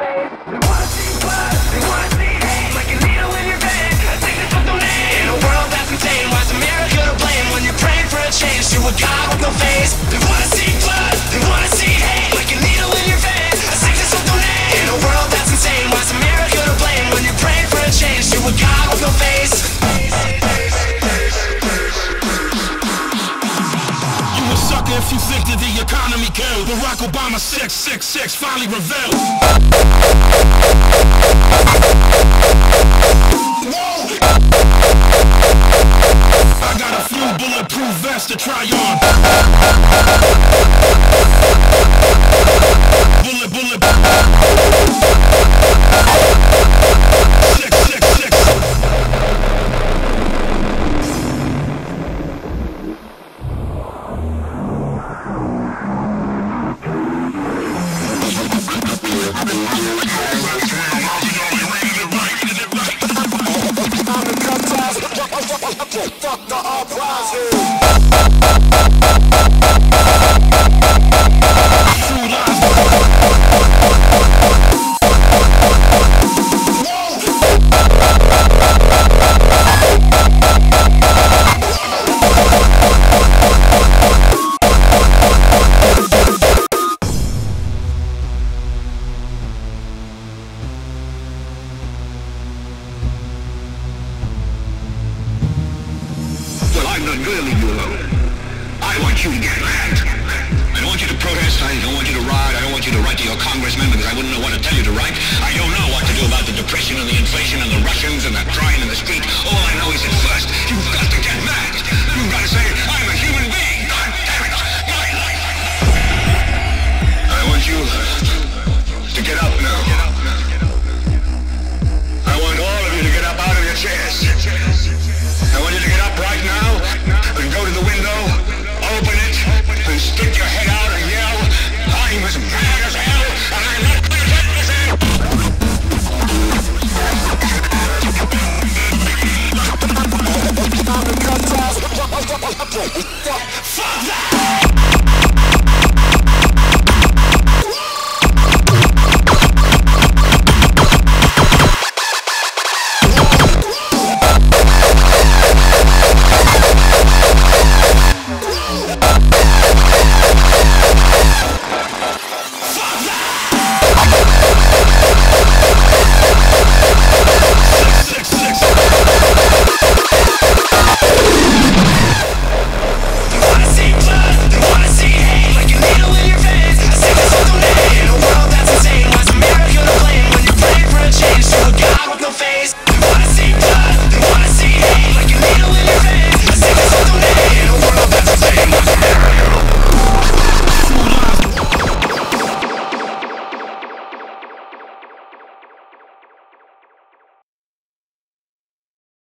Baby. If you think that the economy killed. Barack Obama 666 finally revealed. I got a few bulletproof vests to try on. Not gonna leave you alone. I want you to get mad. I don't want you to protest. I don't want you to riot. I don't want you to write to your congressman because I wouldn't know what to tell you to write. I don't know what to do about the depression and the inflation and the Russians and the crying in the street. All